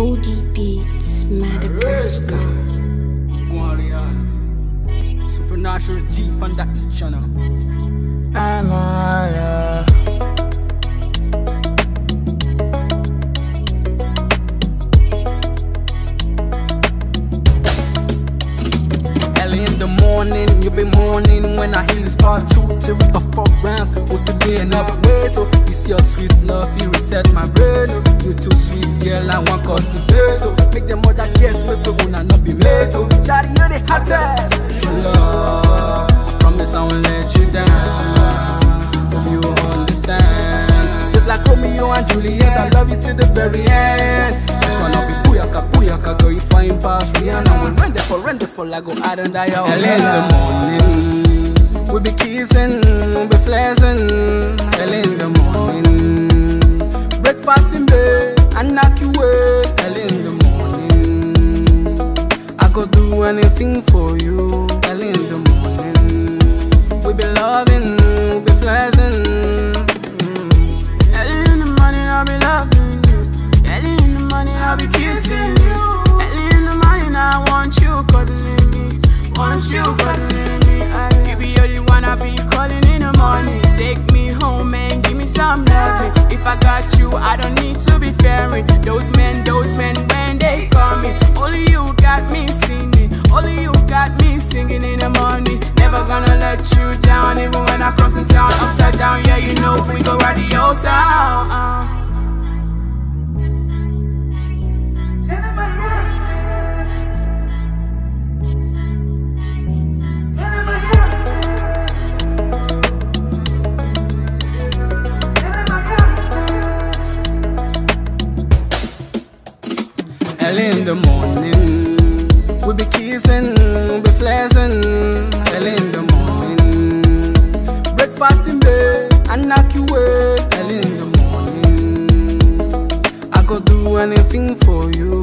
OD Beats, Madagascar. Supernatural on that each channel. I'm higher. Early in the morning, you be mourning when I hear this part two. Till we go four rounds, what's the be enough wait? Oh, it's your sweet love, you reset my brain. Oh, you too sweet, girl, I want cause debate. Oh, make them other guess, make the one not be late. Oh, Shawty, you the hottest. True love, promise I won't let you down. Hope you understand. Just like Romeo and Juliet, I love you to the very end. This one I'll be booyaka, booyaka, girl, you fine past Rihanna. We'll render for, render for, like go out and die out. Early in the morning, we be kissing, we be flexing. Early in the morning, breakfast in bed, and knock you away. Early in the morning, I could do anything for you. I got you, I don't need to be fearing. Those men, those men, when they call me. Only you got me singing. Only you got me singing in the morning. Never gonna let you down, even when I cross in town. Upside down, yeah, you know we go ride the old town. Early in the morning, we be kissing, we be flexing. Early in the morning, breakfast in bed, and knock you away. Early in the morning, I could do anything for you.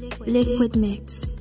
Liquid Mix.